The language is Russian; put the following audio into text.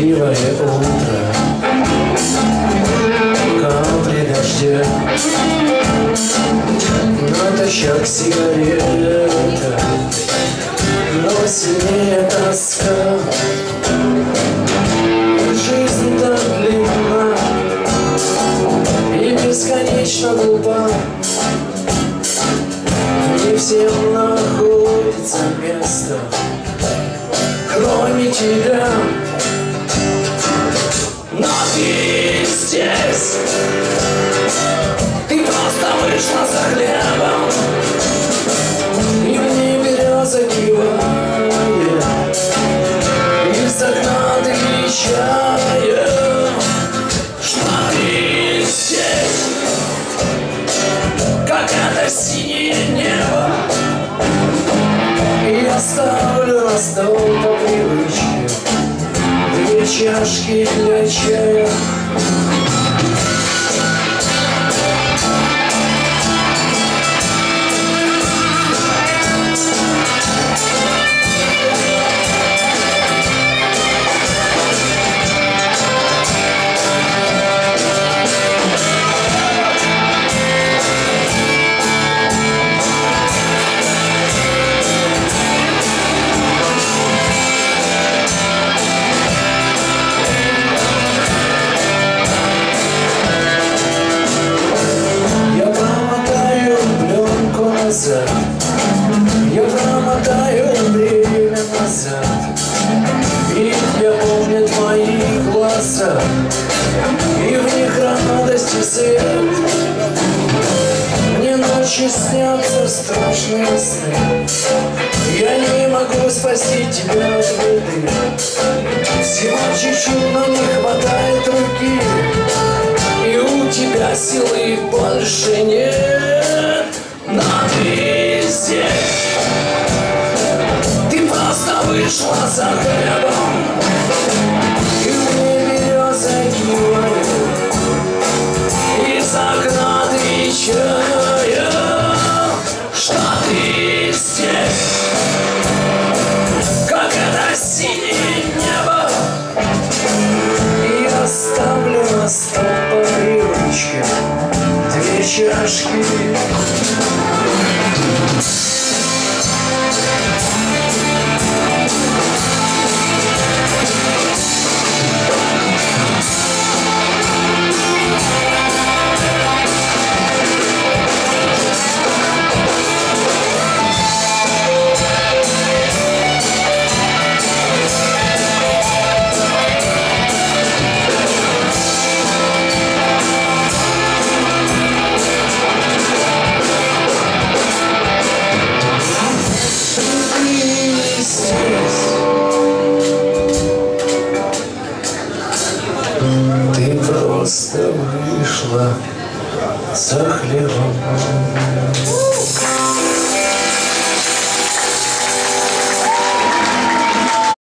Дождливое утро. Капли дождя. Натощак сигарета. Но сильнее тоска. Жизнь так длинна И бесконечно глупа. Не всем находится место Кроме тебя это синее небо. Я ставлю на стол по привычке Две чашки для чая назад. Ведь я помню твои глаза И в них радость и свет Мне ночью снятся страшные сны. Я не могу спасти тебя от беды. Всего чуть-чуть, но не хватает руки. И у тебя силы больше нет Ты просто вышла за хлебом И мне береза кивает Из окна чая Что ты здесь. Как это синее небо. Я ставлю на стол по привычке Две чашки. Ты просто вышла за хлебом.